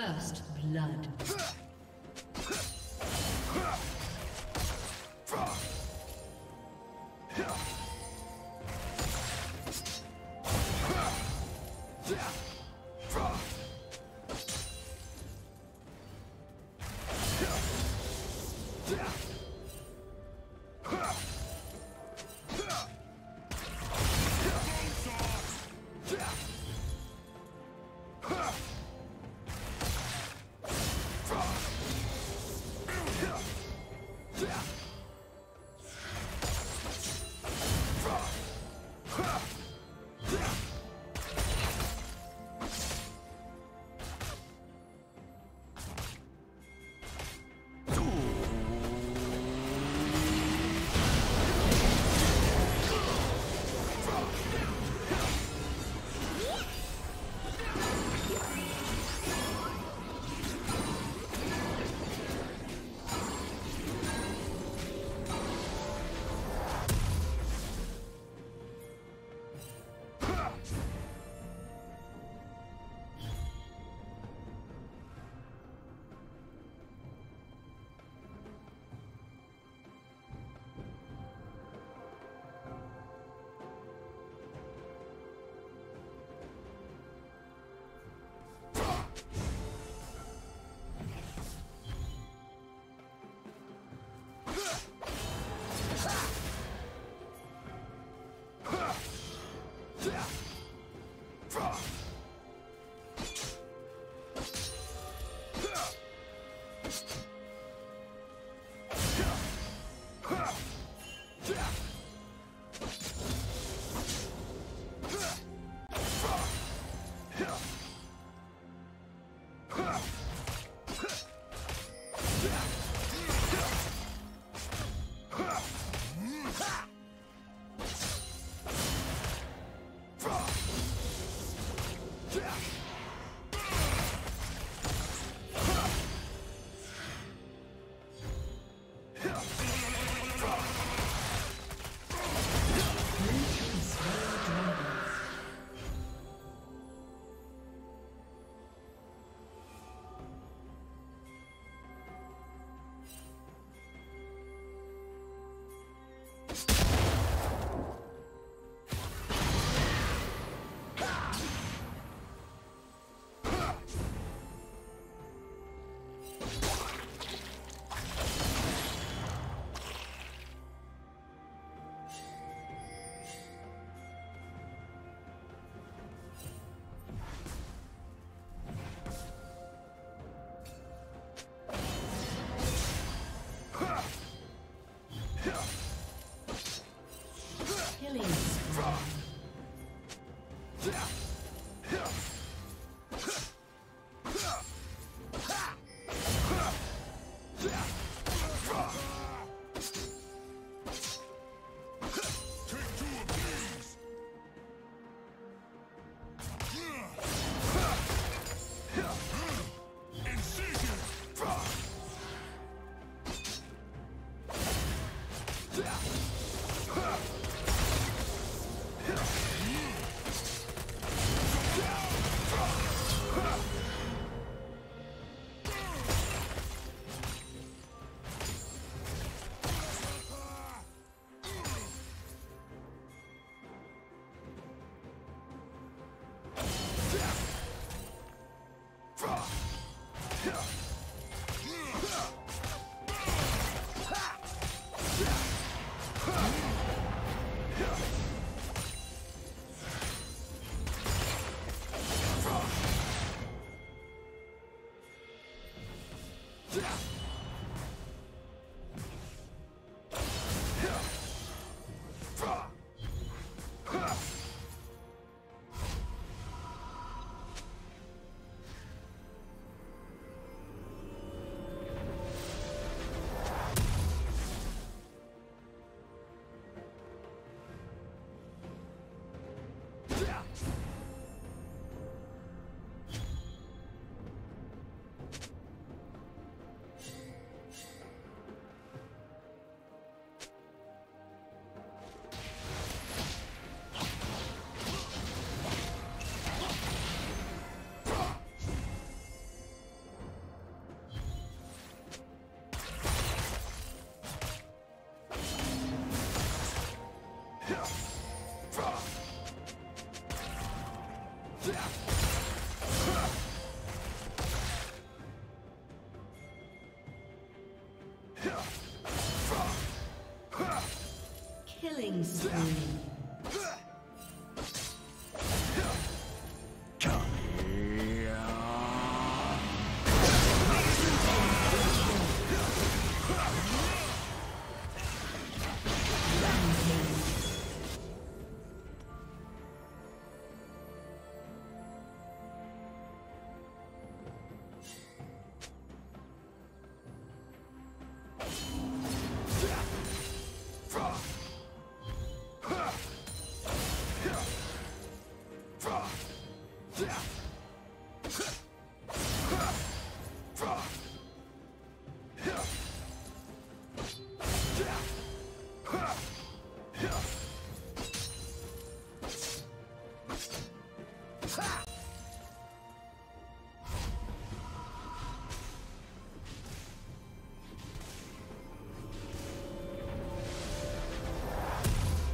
First blood. 这样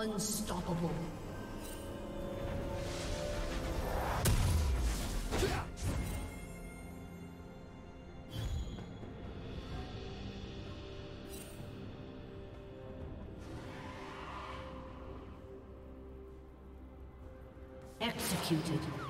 Unstoppable. Executed.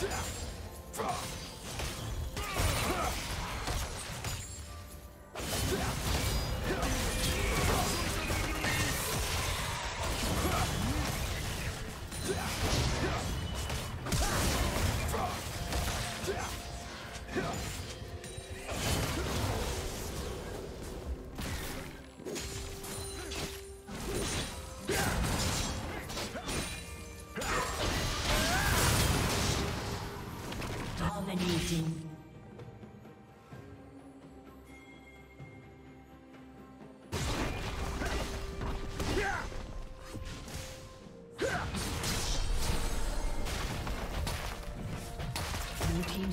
Yeah.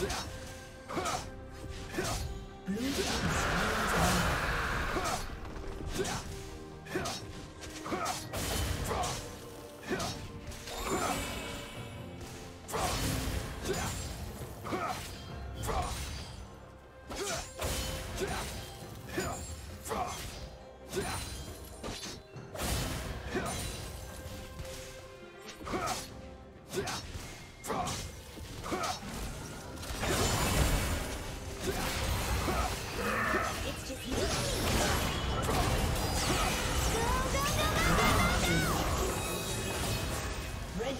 Yeah.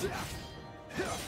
Yeah.